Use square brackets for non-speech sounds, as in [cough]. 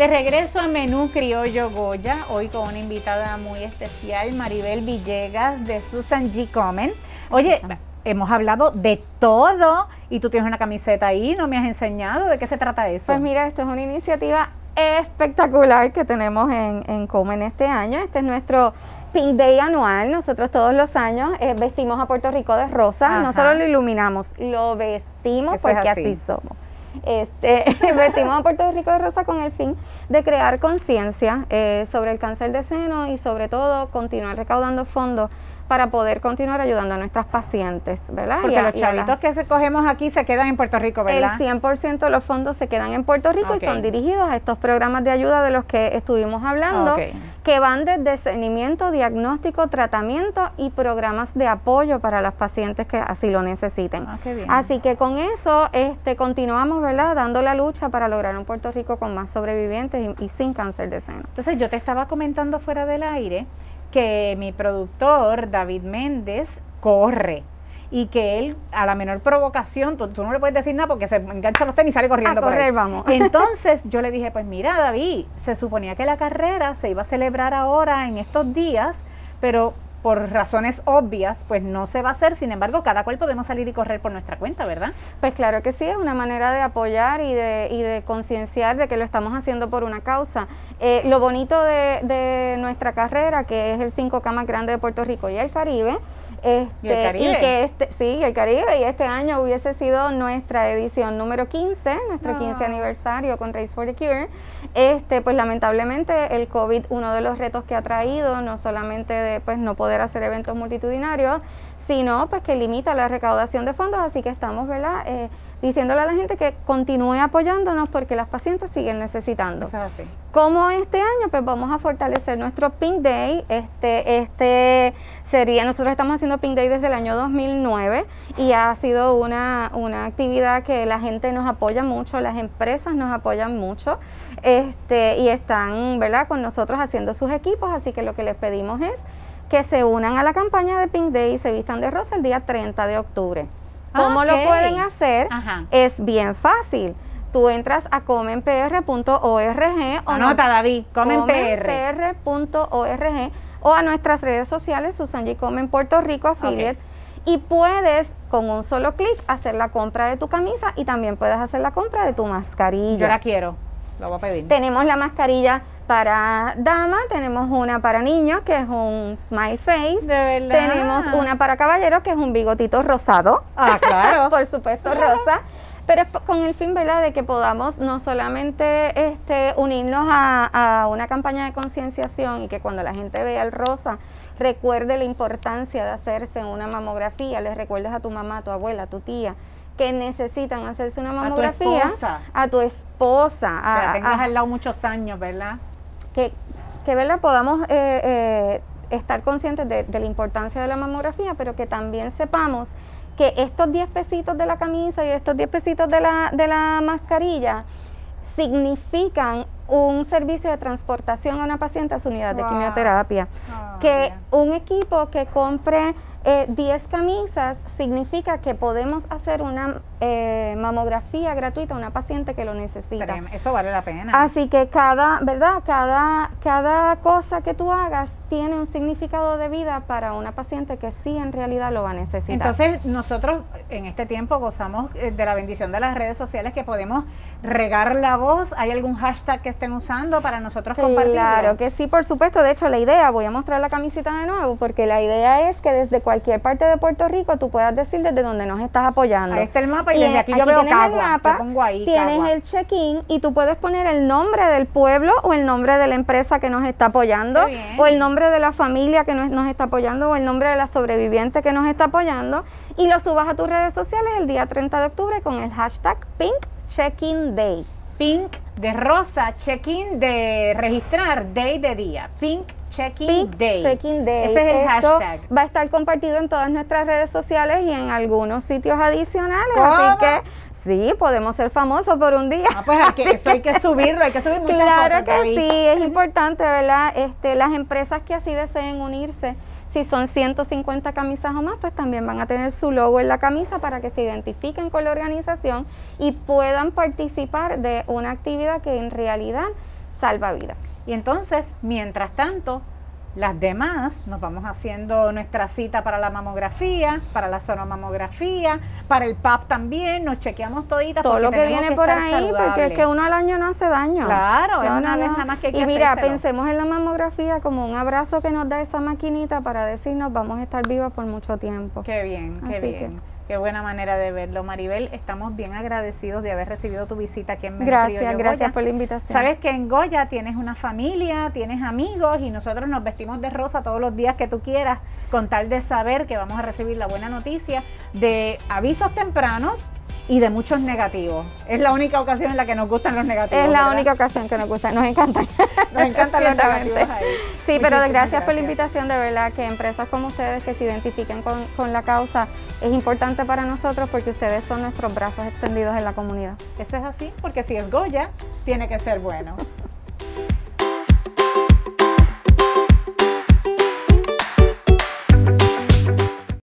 De regreso a Menú Criollo Goya, hoy con una invitada muy especial, Maribel Villegas de Susan G. Comen. Oye, hemos hablado de todo y tú tienes una camiseta ahí, no me has enseñado de qué se trata eso. Pues mira, esto es una iniciativa espectacular que tenemos en, en Comen este año. Este es nuestro Pink Day anual. Nosotros todos los años eh, vestimos a Puerto Rico de rosa. No solo lo iluminamos, lo vestimos porque así. somos. Este, [laughs] vestimos a Puerto Rico de rosa con el fin de crear conciencia eh, sobre el cáncer de seno y sobre todo continuar recaudando fondos para poder continuar ayudando a nuestras pacientes, ¿verdad? Porque los chavitos que se cogemos aquí se quedan en Puerto Rico, ¿verdad? El 100% de los fondos se quedan en Puerto Rico y son dirigidos a estos programas de ayuda de los que estuvimos hablando, que van desde discernimiento, diagnóstico, tratamiento y programas de apoyo para las pacientes que así lo necesiten. Ah, así que con eso este, continuamos, ¿verdad? Dando la lucha para lograr un Puerto Rico con más sobrevivientes y sin cáncer de seno. Entonces yo te estaba comentando fuera del aire que mi productor, David Méndez, corre y que él a la menor provocación, tú, no le puedes decir nada porque se engancha los tenis y sale corriendo. A correr, vamos. [laughs] Entonces yo le dije, pues mira David, se suponía que la carrera se iba a celebrar ahora en estos días, pero por razones obvias, pues no se va a hacer. Sin embargo, cada cual podemos salir y correr por nuestra cuenta, ¿verdad? Pues claro que sí, es una manera de apoyar y de, y de concienciar de que lo estamos haciendo por una causa. Eh, lo bonito de, de, nuestra carrera, que es el 5K más grande de Puerto Rico y el Caribe, este, ¿Y, que este, sí, el Caribe, y este año hubiese sido nuestra edición número 15, nuestro 15 ah. aniversario con Race for the Cure. Este, pues lamentablemente el COVID, uno de los retos que ha traído, no solamente de pues no poder hacer eventos multitudinarios, sino pues que limita la recaudación de fondos, así que estamos, ¿verdad? Eh, diciéndole a la gente que continúe apoyándonos porque las pacientes siguen necesitando. Eso así. Como este año, pues vamos a fortalecer nuestro Pink Day. Este, este sería, nosotros estamos haciendo Pink Day desde el año 2009 y ha sido una, una actividad que la gente nos apoya mucho, las empresas nos apoyan mucho este, y están, ¿verdad?, con nosotros haciendo sus equipos, así que lo que les pedimos es que se unan a la campaña de Pink Day y se vistan de rosa el día 30 de octubre. ¿Cómo lo pueden hacer? Es bien fácil. Tú entras a comenpr.org o Anota, David, comenpr.org o a nuestras redes sociales, Susan G. Comen Puerto Rico Affiliate, y puedes con un solo clic hacer la compra de tu camisa y también puedes hacer la compra de tu mascarilla. Yo la quiero, lo voy a pedir. Tenemos la mascarilla para dama, tenemos una para niños, que es un smile face. De verdad. Tenemos una para caballeros, que es un bigotito rosado. Ah, claro. [laughs] Por supuesto, rosa. Pero es con el fin, ¿verdad?, de que podamos no solamente este, unirnos a, a una campaña de concienciación y que cuando la gente vea el rosa, recuerde la importancia de hacerse una mamografía, les recuerdes a tu mamá, a tu abuela, a tu tía, que necesitan hacerse una mamografía. A tu esposa. A tu esposa. A, tengas al lado muchos años, ¿verdad? Que, que ¿verdad? podamos eh, eh, estar conscientes de, la importancia de la mamografía, pero que también sepamos que estos 10 pesitos de la camisa y estos 10 pesitos de la, de la mascarilla significan un servicio de transportación a una paciente a su unidad de quimioterapia. Ah, que un equipo que compre 10 eh, camisas significa que podemos hacer una eh, mamografía gratuita a una paciente que lo necesita. Eso vale la pena. Así que cada, ¿verdad? Cada, cada cosa que tú hagas tiene un significado de vida para una paciente que sí en realidad lo va a necesitar. Entonces nosotros en este tiempo gozamos eh, de la bendición de las redes sociales que podemos regar la voz. ¿Hay algún hashtag que estén usando para nosotros compartir? Claro que sí, por supuesto. De hecho, la idea, voy a mostrar la camisita de nuevo, porque la idea es que desde cualquier parte de Puerto Rico tú puedas decir desde donde nos estás apoyando. Ahí está el mapa y, desde aquí, yo veo Cagua. El mapa, pongo ahí, tienes el check-in y tú puedes poner el nombre del pueblo o el nombre de la empresa que nos está apoyando o el nombre de la familia que nos, está apoyando o el nombre de la sobreviviente que nos está apoyando y lo subas a tus redes sociales el día 30 de octubre con el hashtag Pink Check-in Day. Pink de rosa, check-in de registrar, day de día. Pink Check-in Day. Day. Ese es el hashtag. Va a estar compartido en todas nuestras redes sociales y en algunos sitios adicionales. Así que sí, podemos ser famosos por un día. Ah, pues [laughs] eso hay que subirlo, hay que subir muchas Claro que sí, es importante, ¿verdad? Este, las empresas que así deseen unirse si son 150 camisas o más, pues también van a tener su logo en la camisa para que se identifiquen con la organización y puedan participar de una actividad que en realidad salva vidas. Y entonces, mientras tanto, las demás nos vamos haciendo nuestra cita para la mamografía, para la sonomamografía, para el PAP también, nos chequeamos toditas. Todo lo que viene por ahí, porque es que uno al año no hace daño. Claro, es una vez nada más que hay que Y mira, pensemos en la mamografía como un abrazo que nos da esa maquinita para decirnos vamos a estar vivas por mucho tiempo. Qué bien, qué bien. Qué buena manera de verlo, Maribel. Estamos bien agradecidos de haber recibido tu visita aquí en Medio Gracias, gracias por la invitación. Sabes que en Goya tienes una familia, tienes amigos y nosotros nos vestimos de rosa todos los días que tú quieras con tal de saber que vamos a recibir la buena noticia de avisos tempranos y de muchos negativos. Es la única ocasión en la que nos gustan los negativos. Es la única ocasión que nos gustan, nos encantan. Nos [laughs] encantan los negativos ahí. Sí, pero gracias, por la invitación, de verdad, que empresas como ustedes que se identifiquen con, con la causa es importante para nosotros porque ustedes son nuestros brazos extendidos en la comunidad. Eso es así, porque si es Goya, tiene que ser bueno. [laughs]